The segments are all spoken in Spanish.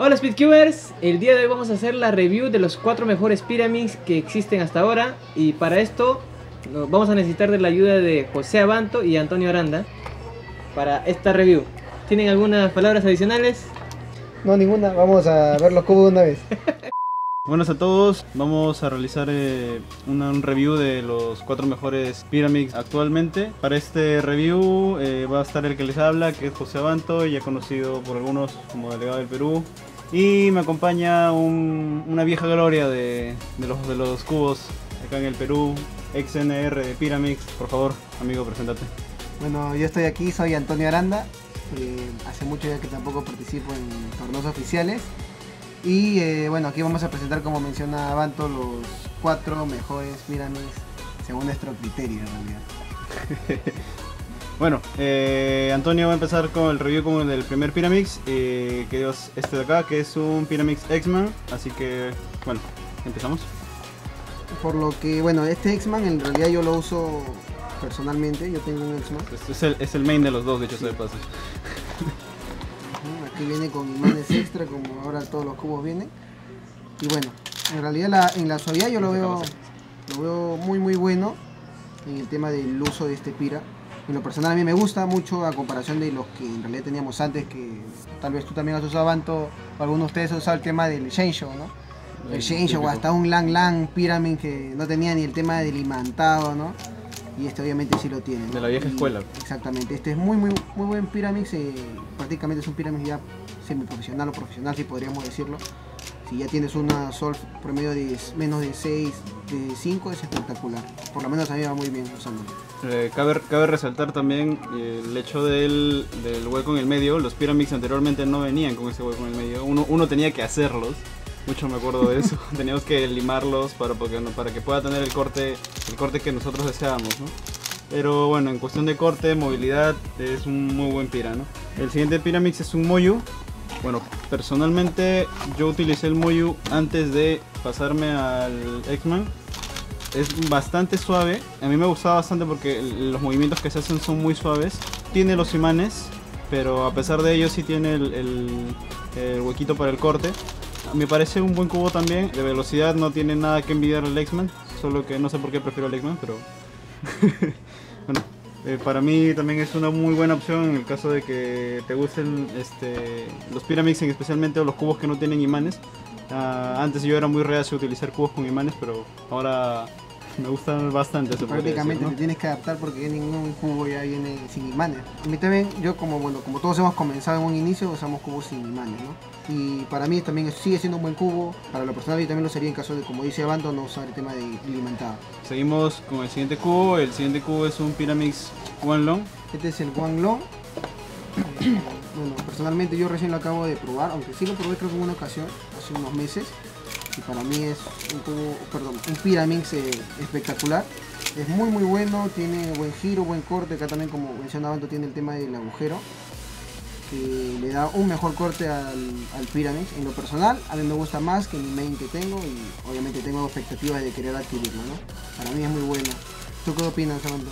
Hola Speedcubers, el día de hoy vamos a hacer la review de los cuatro mejores pyramids que existen hasta ahora y para esto vamos a necesitar de la ayuda de José Abanto y Antonio Aranda para esta review. ¿Tienen algunas palabras adicionales? No, ninguna. Vamos a ver los cubos de una vez. Buenas a todos, vamos a realizar eh, una- un review de los cuatro mejores pyramids actualmente. Para este review eh, va a estar el que les habla, que es José Abanto, ya conocido por algunos como delegado del Perú. Y me acompaña un- una vieja gloria de, de los, de los cubos acá en el Perú, XNR de Pyramids. Por favor, amigo, preséntate. Bueno, yo estoy aquí, soy Antonio Aranda. Eh, hace mucho ya que tampoco participo en torneos oficiales. Y eh, bueno, aquí vamos a presentar, como menciona Banto, los cuatro mejores pyramids según nuestro criterio en realidad. Bueno, eh, Antonio va a empezar con el review el del primer Pyramix, eh, que es este de acá, que es un Pyramix X-Man. Así que, bueno, empezamos. Por lo que, bueno, este X-Man en realidad yo lo uso personalmente. Yo tengo un X-Man. Este es el, es el main de los dos, de hecho, se de paso. Ujú, Aquí viene con imanes extra, como ahora todos los cubos vienen. Y bueno, en realidad la- en la suavidad yo lo veo, lo veo muy muy bueno en el tema del uso de este pira. En lo personal a mí me gusta mucho a comparación de los que en realidad teníamos antes, que tal vez tú también has usado Banto, o algunos de ustedes han usado el tema del Shensho, ¿no? El Shensho, o hasta un Lang Lang Pyramid que no tenía ni el tema del imantado, ¿no? Y este obviamente sí lo tiene. ¿no? De la vieja Y- escuela. Exactamente, este es muy muy muy buen Pyramid, eh, prácticamente es un Pyramid ya semiprofesional o profesional si podríamos decirlo. Si ya tienes una Sol promedio de menos de 6, de 5 es espectacular. Por lo menos a mí va muy bien usándolo. Eh, cabe, cabe resaltar también eh, el hecho del, del hueco en el medio. Los Pyramids anteriormente no venían con ese hueco en el medio. Uno, uno tenía que hacerlos. Mucho me acuerdo de eso. Teníamos que limarlos para, para que pueda tener el corte, el corte que nosotros deseábamos. Pero bueno, en cuestión de corte, movilidad, es un muy buen Pira, ¿no? El siguiente Pyramix es un Moyu. Bueno, personalmente yo utilicé el Moyu antes de pasarme al X-Man. Es bastante suave. A mí me gustaba bastante porque los movimientos que se hacen son muy suaves. Tiene los imanes, pero a pesar de ello sí tiene el, huequito para el corte. Me parece un buen cubo también. De velocidad no tiene nada que envidiar al X-Man. Solo que no sé por qué prefiero al X-Man, pero... bueno, eh, para mí también es una muy buena opción en el caso de que te gusten este, los Pyramids, en especialmente los cubos que no tienen imanes. Ah, antes yo era muy reacio a utilizar cubos con imanes, pero ahora me gustan bastante. podría Prácticamente decir, te ¿no? tienes que adaptar porque ningún cubo ya viene sin imanes. A mí también, yo como bueno, como todos hemos comenzado en un inicio, usamos cubos sin imanes, ¿no? Y para mí también sigue siendo un buen cubo. Para lo personal yo también lo sería en caso de, como dice Abanto, no usar el tema de alimentado. Seguimos con el siguiente cubo. El siguiente cubo es un Pyramix One Long. Este es el Guanglong. Eh, bueno, personalmente yo recién lo acabo de probar, aunque sí lo probé creo que en una ocasión, hace unos meses. Y para mí es un cubo, perdón, un Pyramix eh, espectacular. Es muy muy bueno, tiene buen giro, buen corte. Acá también como mencionaba antes tiene el tema del agujero. Que le da un mejor corte al, al. En lo personal, a mí me gusta más que mi main que tengo y obviamente tengo expectativas de querer adquirirlo, ¿no? Para mí es muy bueno. ¿Tú qué opinas, Samantha?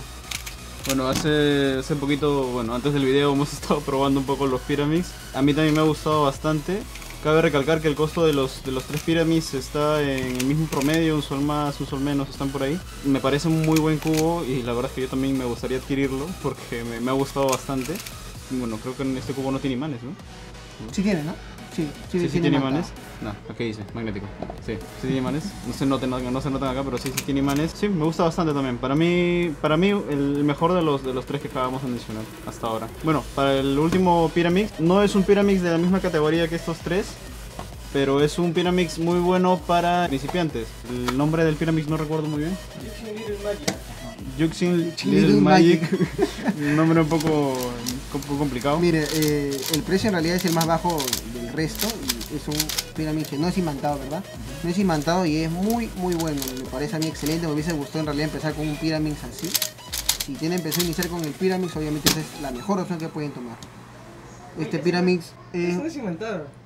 Bueno, hace, hace poquito, bueno, antes del video hemos estado probando un poco los Pyramids. A mí también me ha gustado bastante. Cabe recalcar que el costo de los, de los tres Pyramids está en el mismo promedio, un sol más, un sol menos, están por ahí. Me parece un muy buen cubo y la verdad es que yo también me gustaría adquirirlo porque me, ha gustado bastante. Bueno, creo que este cubo no tiene imanes, ¿no? Sí tiene, ¿no? Sí, sí, Sí, sí tiene imanes. No, aquí dice, magnético. Sí, sí tiene imanes. No se notan, no, no se notan acá, pero sí, sí tiene imanes. Sí, me gusta bastante también. Para mí, para mí el mejor de los de los tres que acabamos de mencionar hasta ahora. Bueno, para el último Pyramix, no es un Pyramix de la misma categoría que estos tres. Pero es un Pyramix muy bueno para principiantes. El nombre del Pyramix no recuerdo muy bien. Juxin Little, Little Magic. un nombre un poco, un poco complicado. Mire, eh, el precio en realidad es el más bajo resto y es un pirámide que no es imantado, ¿verdad? No es imantado y es muy, muy bueno. Me parece a mí excelente. Me hubiese gustado en realidad empezar con un pirámide así. Si tienen pensado iniciar con el pirámide, obviamente esa es la mejor opción que pueden tomar. Este pirámide Eso no es...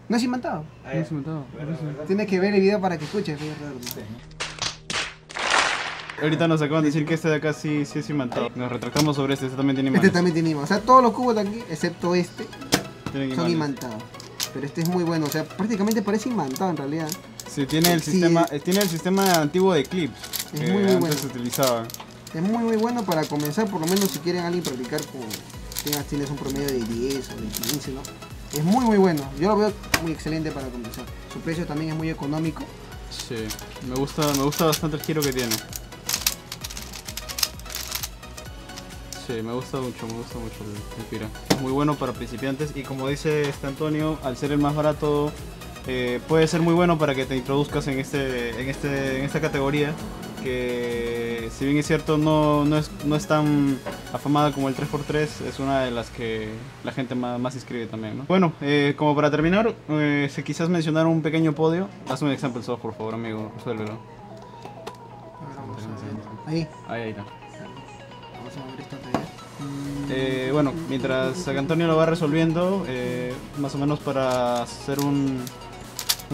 no imantado. Ah, No. Tienes que ver el video para que escuches. Ahorita nos acaban de decir que este de acá sí, sí es imantado. Nos retractamos sobre este, este también tiene Este también tiene imanes. O sea, todos los cubos de aquí, excepto este, Tienen son imanes. imantados. Pero este es muy bueno, o sea, prácticamente parece imantado en realidad. Sí, tiene el Sí. sistema, eh, tiene el sistema antiguo de clips Es que muy, muy antes bueno. se utilizaba. Es muy muy bueno para comenzar, por lo menos si quieren alguien practicar con tengas, tienes un promedio de 10 o de 15, ¿no? Es muy muy bueno, yo lo veo muy excelente para comenzar. Su precio también es muy económico. Sí, me gusta, me gusta bastante el giro que tiene. Sí, me gusta mucho, me gusta mucho el, el Pira. Es muy bueno para principiantes y como dice este Antonio, al ser el más barato, eh, puede ser muy bueno para que te introduzcas en este, en este, en esta categoría que si bien es cierto no, no, es, no es tan afamada como el 3x3, es una de las que la gente más, más inscribe también. ¿no? Bueno, eh, como para terminar, eh, si quizás mencionar un pequeño podio, haz un example soft por favor amigo, resuélvelo. Ahí, Ahí, ahí está. vamos a ver esta Eh, bueno, mientras Antonio lo va resolviendo, eh, más o menos para hacer un,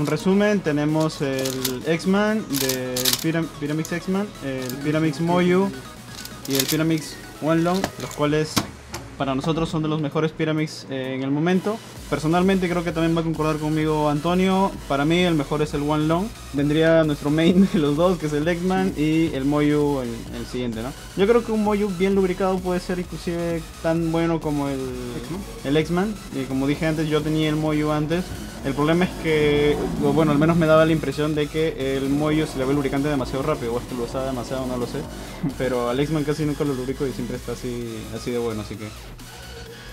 resumen, tenemos el X-Man del Pyram- Pyramix X-Man, el Pyramix Moyu y el Pyramix Wanlong, los cuales para nosotros son de los mejores Pyramix eh, en el momento. Personalmente creo que también va a concordar conmigo Antonio. Para mí el mejor es el Wanlong. Vendría nuestro main de los dos, que es el X-Man, y el Moyu el, el siguiente, ¿no? Yo creo que un Moyu bien lubricado puede ser inclusive tan bueno como el X-Man. el X-Man. Y como dije antes, yo tenía el Moyu antes. El problema es que, bueno, al menos me daba la impresión de que el Moyu se le ve lubricante demasiado rápido, o es que lo usaba demasiado, no lo sé. Pero al X-Man casi nunca lo lubrico y siempre está así, así de bueno, así que...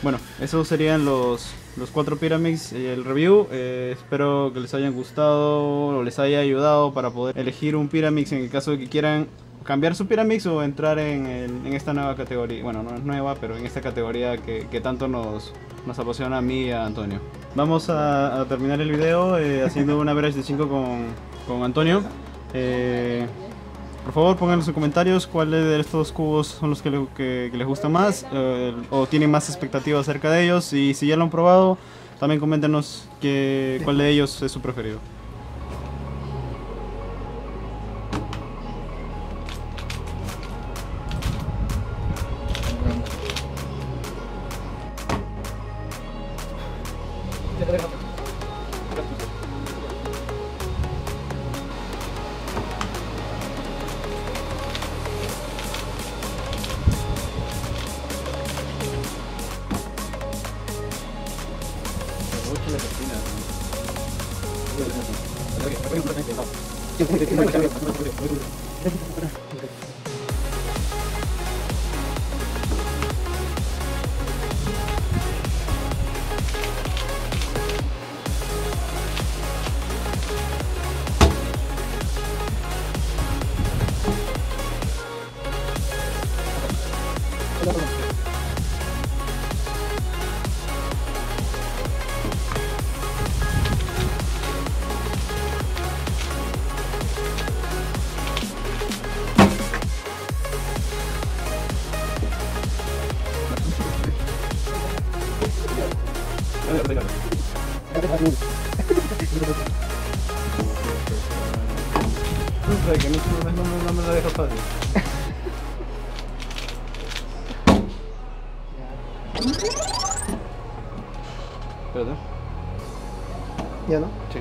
Bueno, esos serían los, los cuatro Pyramids y el review. Eh, espero que les hayan gustado o les haya ayudado para poder elegir un Pyramix en el caso de que quieran cambiar su Pyramix o entrar en, en esta nueva categoría. Bueno, no es nueva, pero en esta categoría que, que tanto nos, nos apasiona a mí y a Antonio. Vamos a, terminar el video eh, haciendo un average de 5 con, con Antonio. Eh, por favor, pongan en comentarios cuáles de estos cubos son los que les gusta más eh, o tienen más expectativas acerca de ellos. Y si ya lo han probado, también coméntenos que, cuál de ellos es su preferido. 何? Que no, no, no me deja fácil. Espérate. Ya, ¿no? Sí.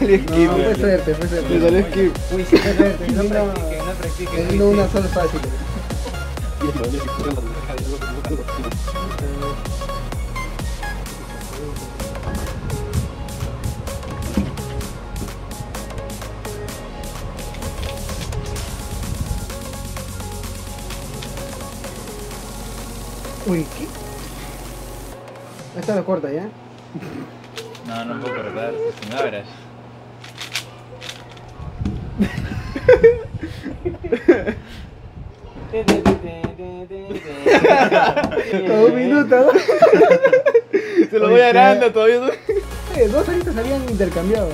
No, fue suerte, fue suerte. Le salió skip. Uy, sí, no, no no practiquen, no practiquen. Teniendo una sola fácil. Uy, ¿qué? Esta la corta ya. No, no puedo cortar, es un Todo un minuto. Se lo voy a Aranda todavía. Eh, dos aritas habían intercambiado.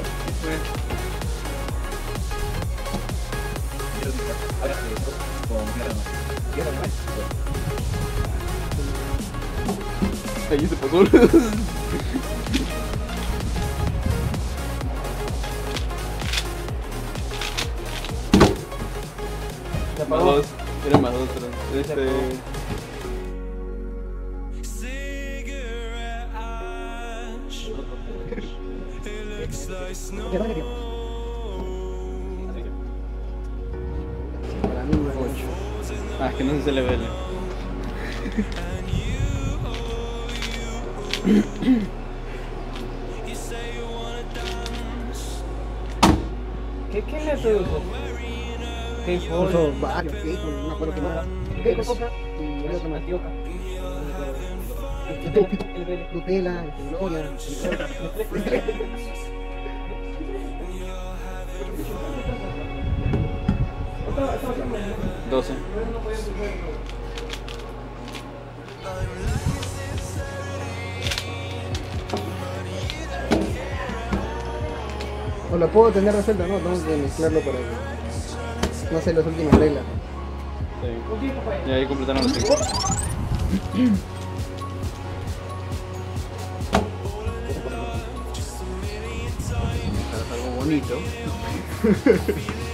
Ahí se pasó. Más dos. Era más dos, pero. Este. Para mí, bueno. Ah, es que no sé si se le ve. ¿Qué, qué usó? ¿Qué Uso varios, ¿qué? No me acuerdo qué más. ¿Qué cosa? Y el otro más. Nutella, Gloria. Doce. O la puedo tener resuelta, ¿no? Tengo que mezclarlo para que no sé las últimas reglas. Sí. Y ahí completaron los cinco. algo bonito.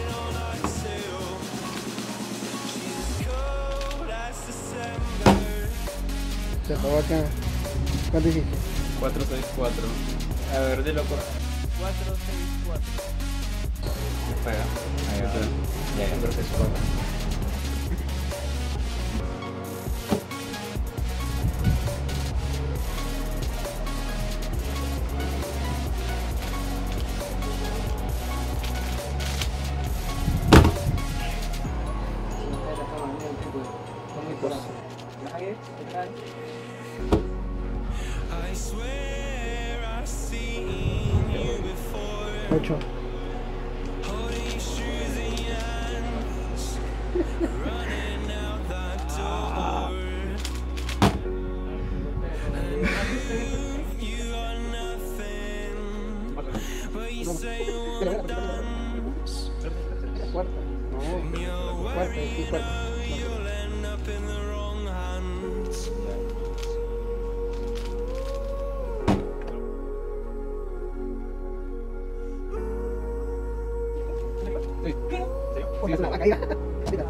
Se acabó acá. ¿Cuánto hiciste? 4, 6, 4. A ver, dilo por 4, 6, 4. Pega. Ahí va. Ya, creo que cuatro. Ocho. Cuarta. Oye, es una vaca, ya. Mira.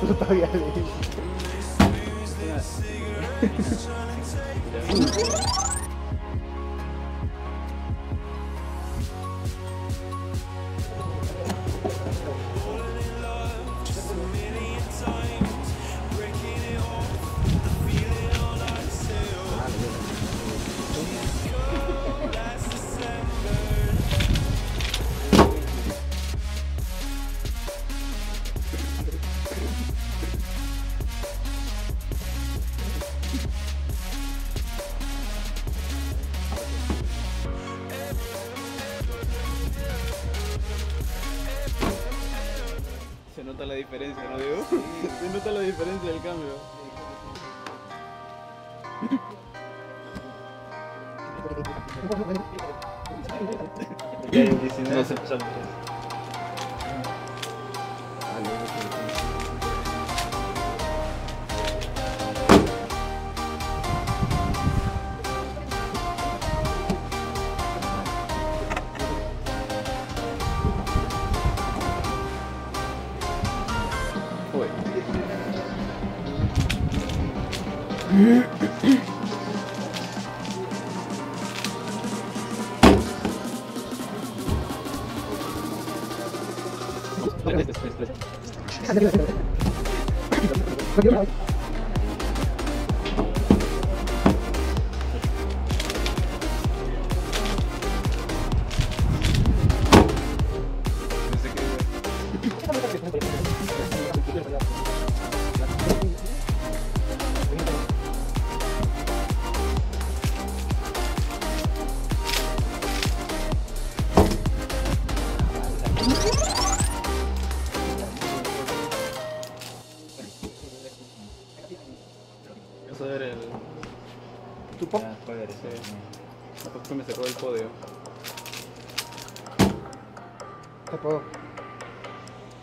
Tú todavía diferencia, ¿no digo? Se nota la diferencia del cambio. Ya hay 19 No Gracias. Ver el. Tu pop. Ya, joder, Sí. que me cerró el podio.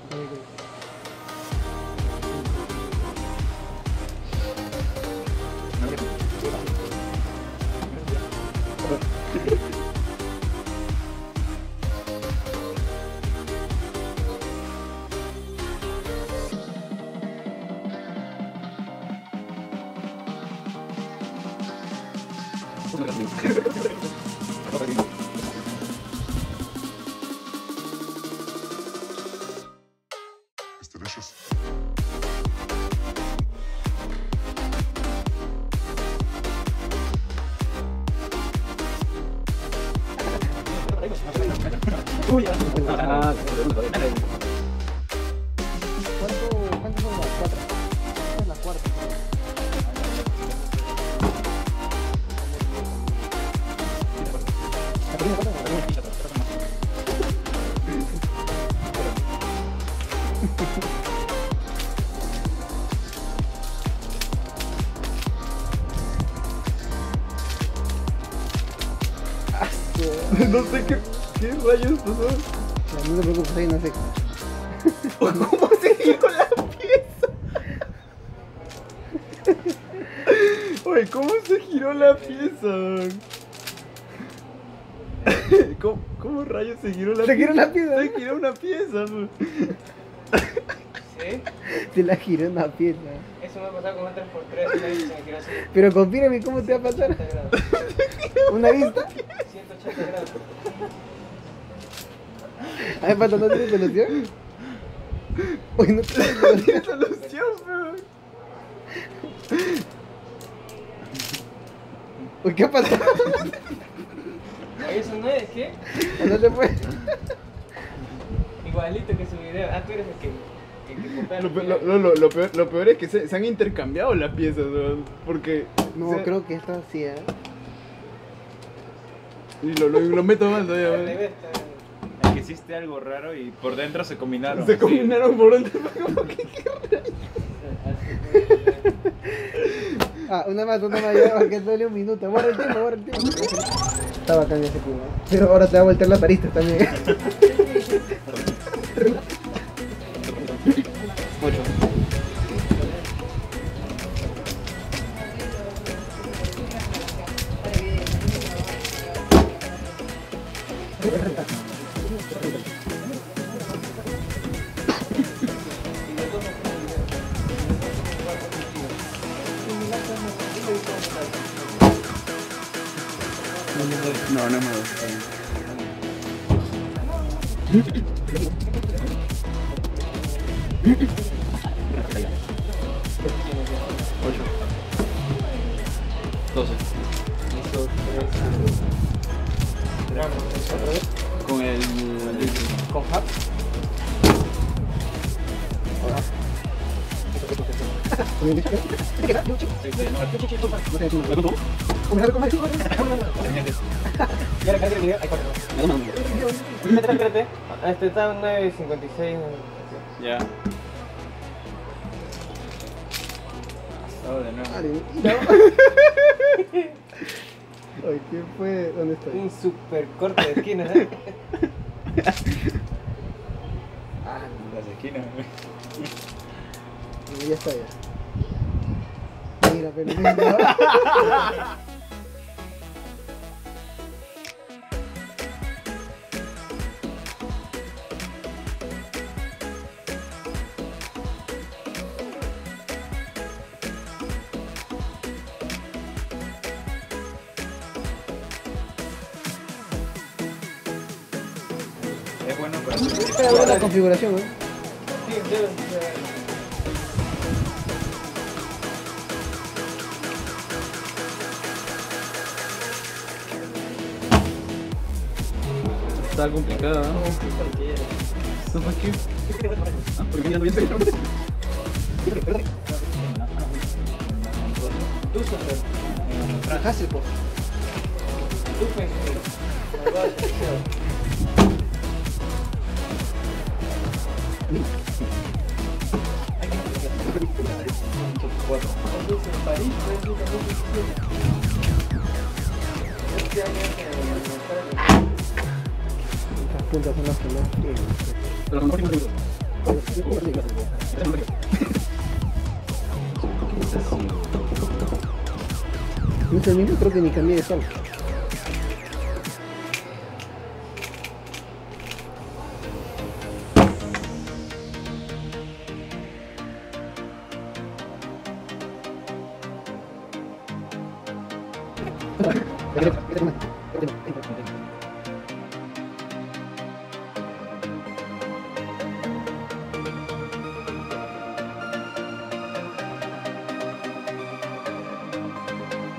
Se ¿Cuánto, No te preocupes, ahí no sé. ¿Cómo se giró la pieza? Oye, ¿cómo se giró la pieza? ¿Cómo, cómo rayos se giró la Se giró la pieza. Se giró una pieza. ¿Sí? Te la giró una pieza. Eso me ha pasado con un 3x3 una vez se me quiero hacer Pero confírame cómo te va a pasar. 180 grados. ¿Una vista? 180 grados. A ver, Pato, ¿no tienes solución? Uy, no tienes solución. ¿Qué solución, weón? Uy, ¿qué ha pasado? Oye, eso no es, ¿qué? No se puede. Igualito que su video. Ah, tú eres el que. Lo, lo- lo- lo peor, lo peor es que se, se han intercambiado las piezas, weón, porque... No, o sea, creo que esta sí, ¿eh? Y lo, lo, lo meto mal todavía, Al weón. revés, está- Que hiciste algo raro y por dentro se combinaron. Se combinaron por dentro. como que- Ah, una más, una más, ya, porque duele un minuto. Borra el tiempo, borra el tiempo. Está bacán ese culo. ¿eh? Pero ahora te va a voltear las aristas también. No, no me Este está en 9.56. Ya. Oh, de nuevo. Ay, ¿quién fue? ¿Dónde estoy? Un super corte de esquinas, ¿eh? Las esquinas. Mira, ya está ya. Mira. Es bueno para Esta es la configuración, ser. Está complicada, ¿no? ¿No para qué? Ah, porque ya no viene. Tú, super. Hasselhoff. Tú, super. Puntas son las que no tienen. Pero no creo que ni cambié de sol.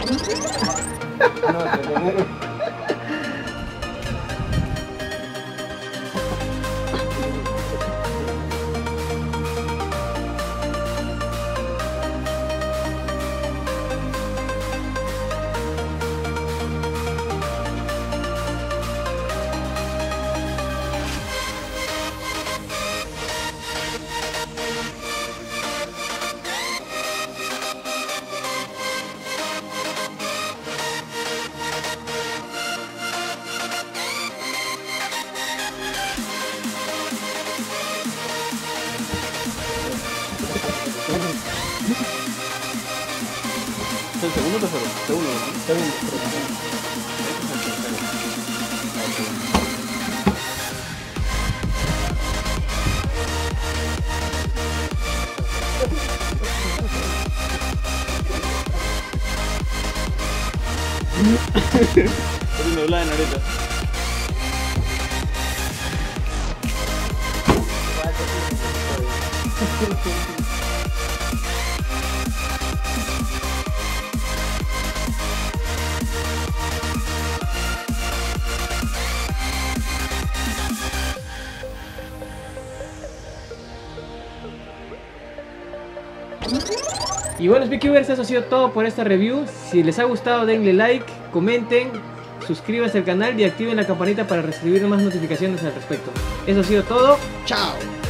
¿Es el segundo o tercero? Segundo, ¿no? En ahorita. Y bueno, Speakubers, eso ha sido todo por esta review. Si les ha gustado, denle like, comenten, suscríbanse al canal y activen la campanita para recibir más notificaciones al respecto. Eso ha sido todo. ¡Chao!